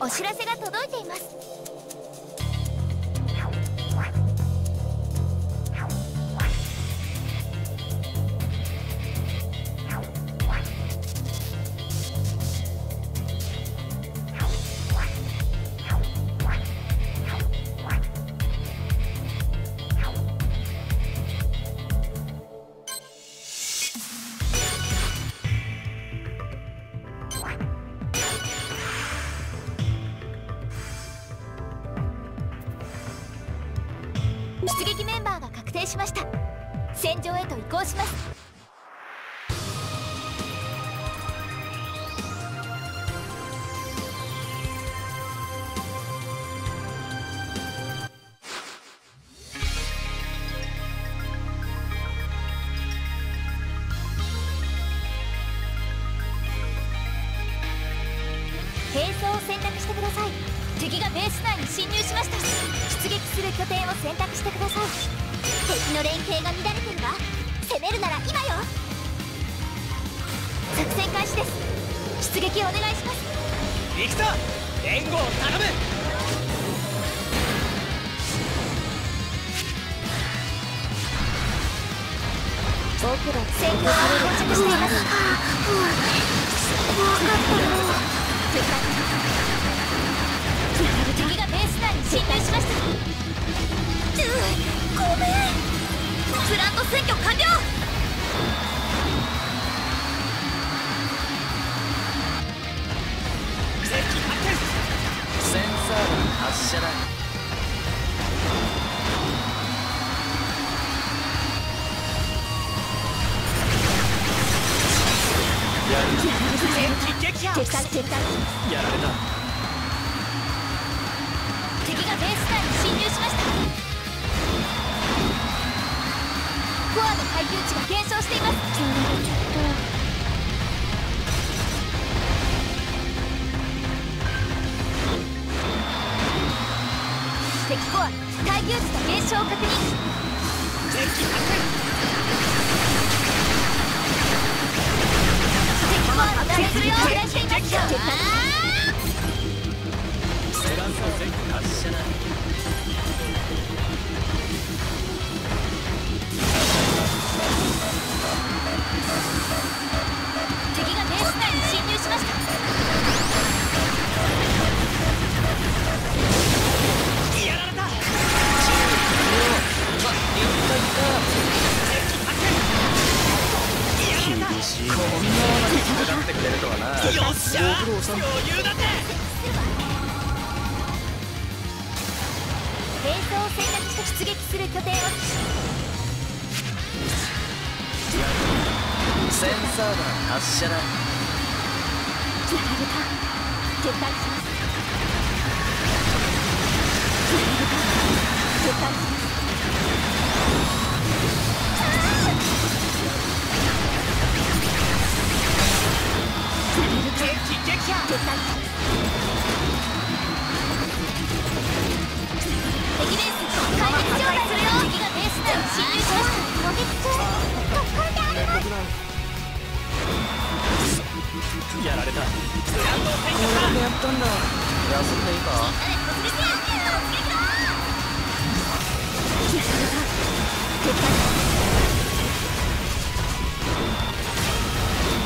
お知らせが届いています。確定しました。戦場へと移行します。兵装を選択してください。敵がベース内に侵入しました。出撃する拠点を選択してください。敵の連携が乱れてるわ。攻めるなら今よ。作戦開始です。出撃お願いします。行くぞ。援護を頼む。僕ら戦況が到着しています敵がベース内に侵入しました。ごめんプラント占拠完了。センサー弾発射だ。ややられたコアの耐久値が減少しています。敵コア耐久値の減少を確認戦機発敵コアの耐久値が減少しています。撤退セランサー弾発射だってくれるとはなよっしゃ余裕だぜ兵装を選択して出撃する拠点をセンサー弾発射だやられた撤退しますやられた撤退しますやられた。プラント占拠だやったんだ休んでいいか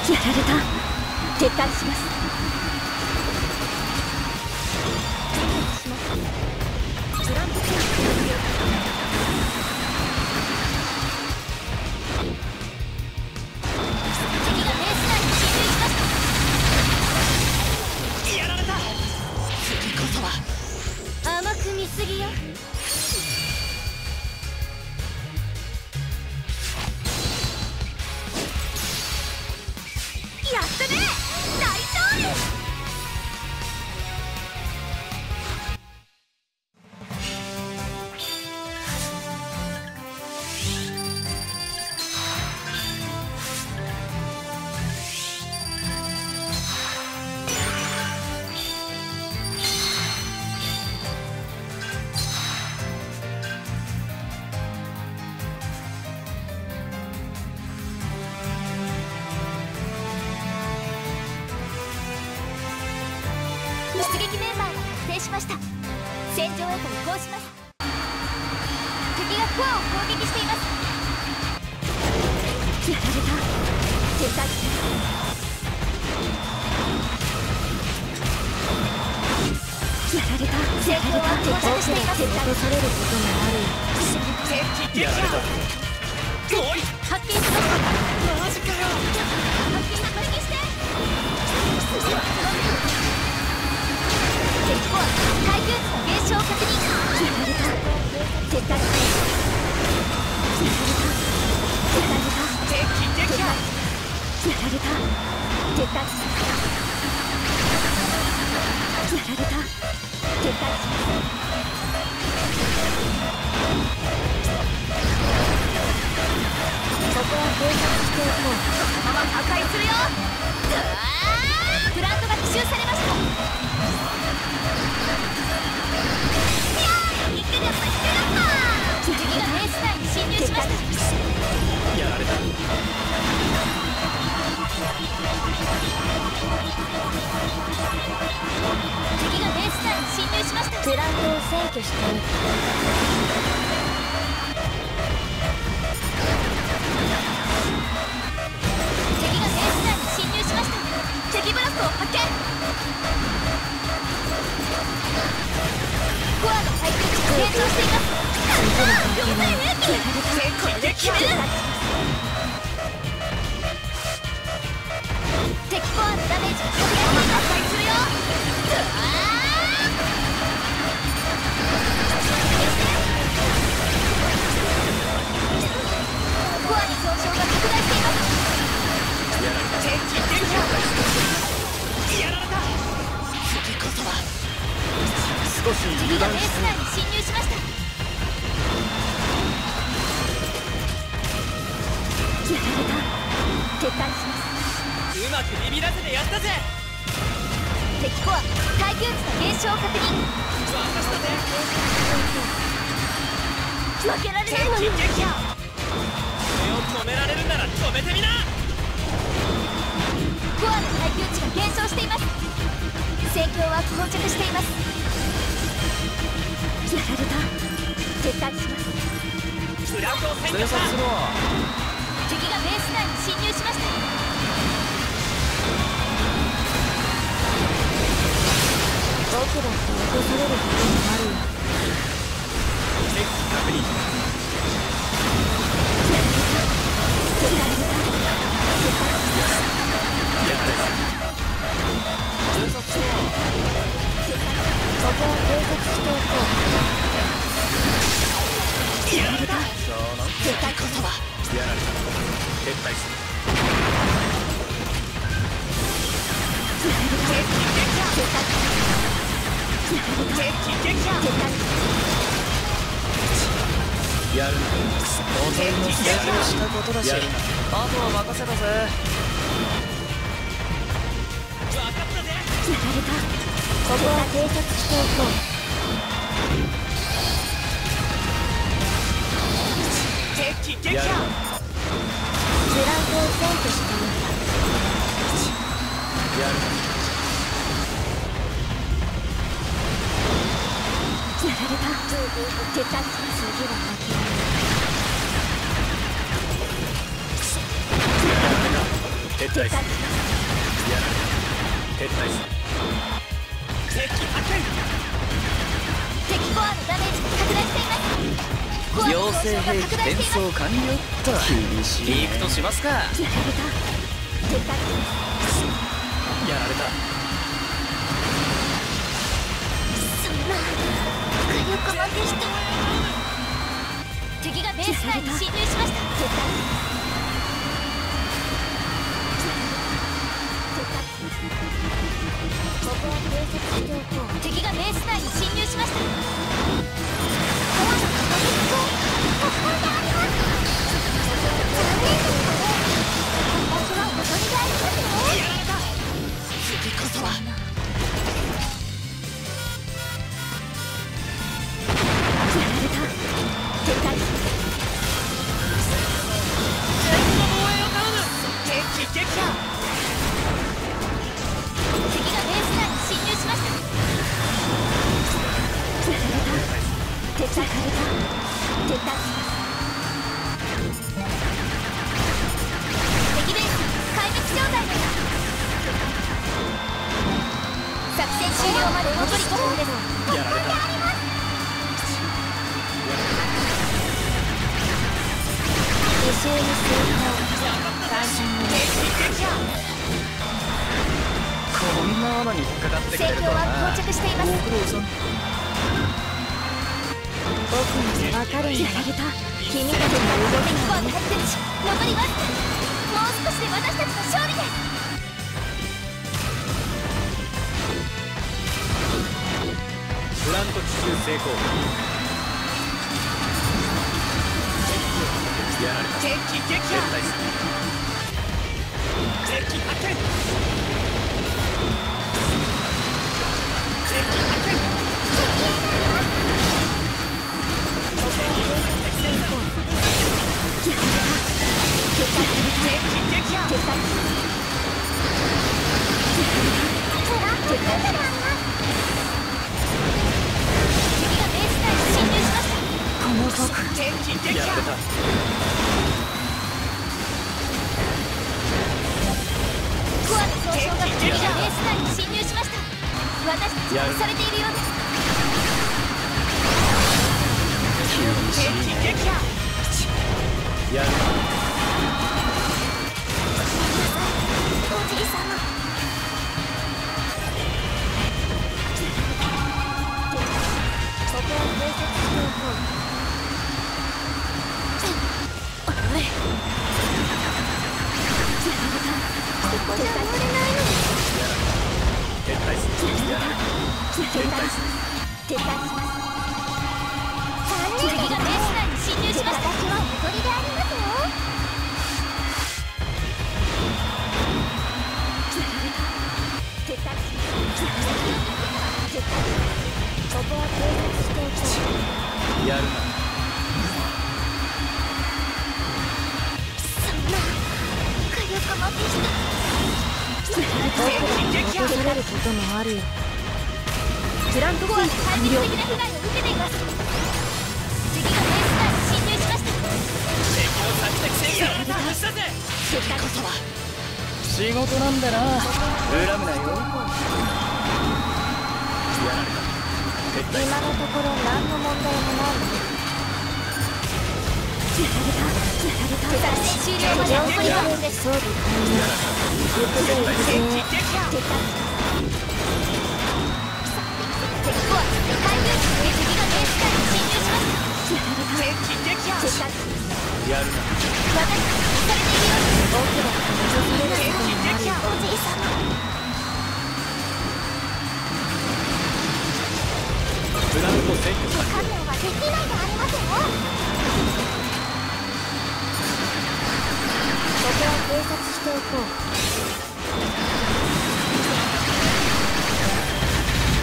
やられた撤退します。られた成功は到着しています落されることもあるやられた。おい発見しましたマジかよ発見確認して敵コア耐久値の減少確認やられた撤退しますやられたやられた敵敵やられた。撤退やられた。撤退少し油断しス撤退します。うまくビビらせてやったぜ。敵コア耐久値の減少を確認ぜ負けられないのに。敵敵目を止められるなら止めてみな。コアの耐久値が減少しています。戦況は膠着しています。やられた。撤退します。プラをした敵がベース内に侵入しました。僕だって落とされることもあるよ。敵確認撤退するやられた撤退する敵発見敵コアのダメージ拡大しています妖精兵器転送完了と厳しいね行くとしますかやられた撤退やられたそんな火力までして敵がベース内に侵入しました敵成功。やられた敵撃破敵発見敵発見敵撃破敵がベコアの総称が敵がベースラインに侵入しました私たちは押されているようです敵撃破やる。撤退します撤退します敵がベース内に侵入しました私はおとりでありますよ撤退します撤退しますここは偵察しておこうやるな。そんな。火力もできた敵撃破されることもあるよプラントコアが壊滅的な。被害を受けています敵がベース内に侵入しました敵の先敵戦車を外したぜ撤退こそは仕事なんだな。恨むなよ今のところ何の問題もないやられたやられた終了まで残り5分です装備完了行くぜ行くぜ敵撃破撤退敵コア海流機で敵がベース内に侵入しましたやられた敵撃破撤退やるな。私たちにされているようです奥歯が覗かれることもあるよおじい様プラント占拠した観念はできないでありますよここは偵察しておこう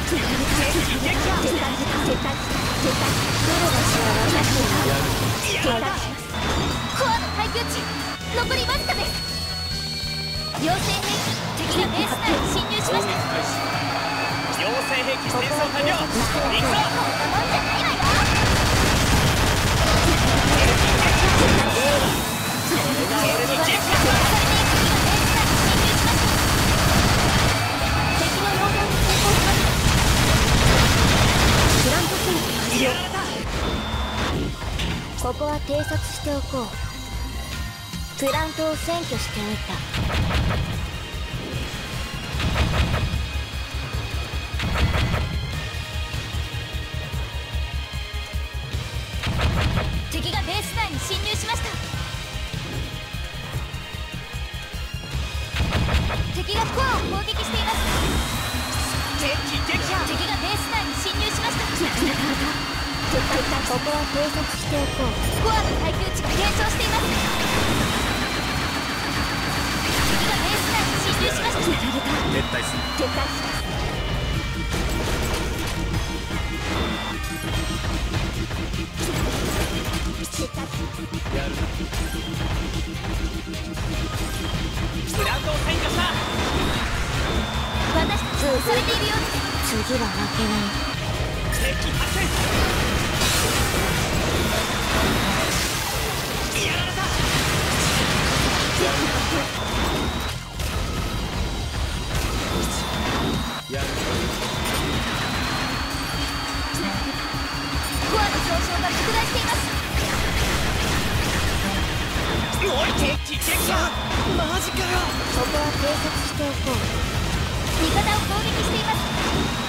撤退撤退撤退撤退どれが幸せだ撤退しますコアの耐久ここは偵察しておこう。プラントを占拠しておいた。ここは偵察しておこうコアの耐久値が減少しています敵がベース内に侵入しました撤退する撤退しまラントを占拠した私たちはされているよ。うです次は負けない。敵発見味方を攻撃しています。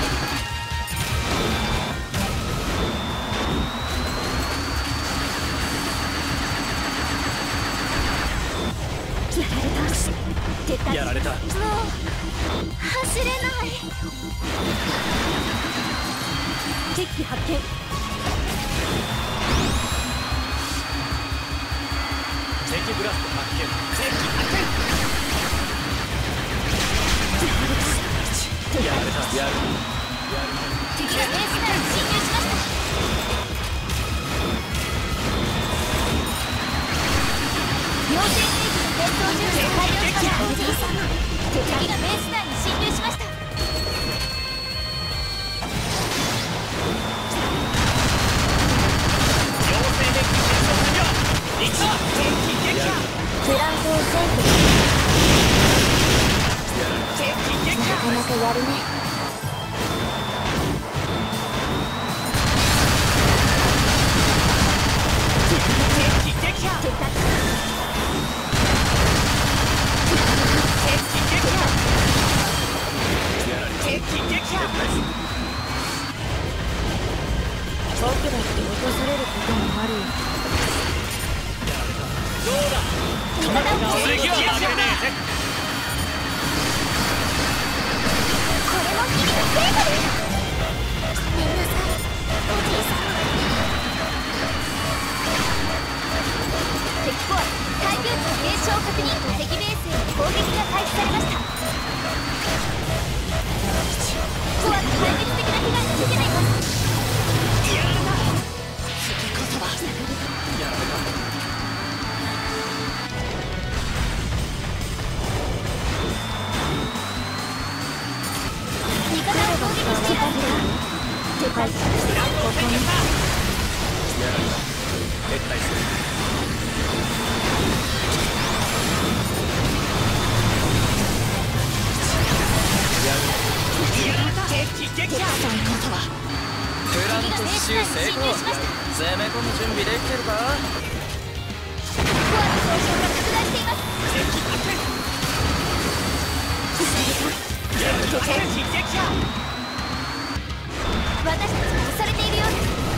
敵機発見。敵ブラスト発見。やられたやる敵がベース内に侵入しました。妖精兵器の戦闘準備を完了した。敵がベース内敵撃破こそはプラント奇襲成功。攻め込む準備できてるか？コアの損傷が拡大しています。敵発見やられた敵撃破私たちが押されているようです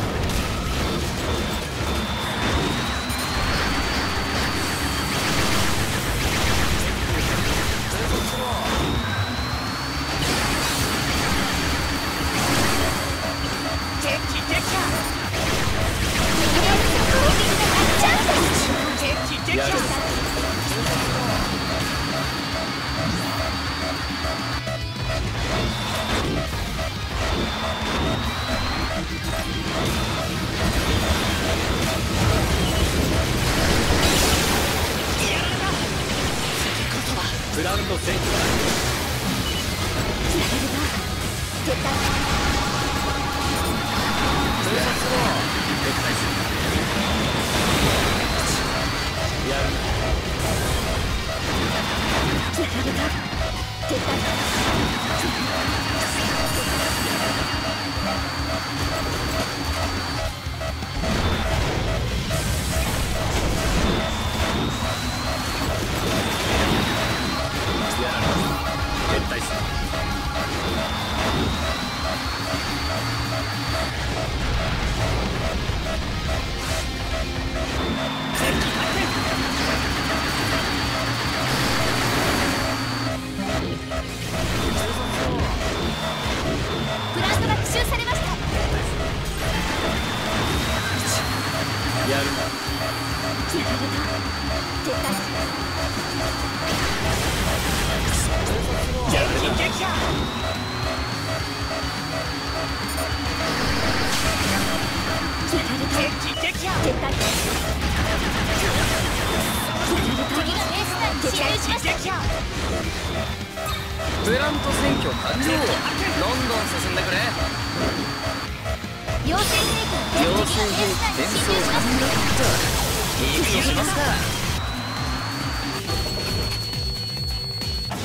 プラント占拠完了どんどん進んでくれ。妖精兵器の妖精兵器転送完了いい気します。か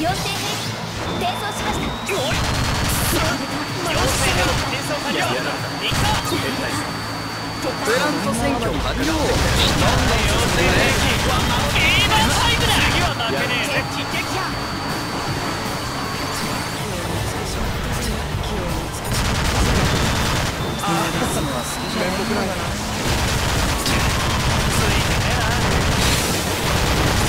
妖精兵転送しましたおい妖精兵転送完了行ったプラント占拠完了ロンドン進んでくれ今タイムだ次は負けねえ敵撃破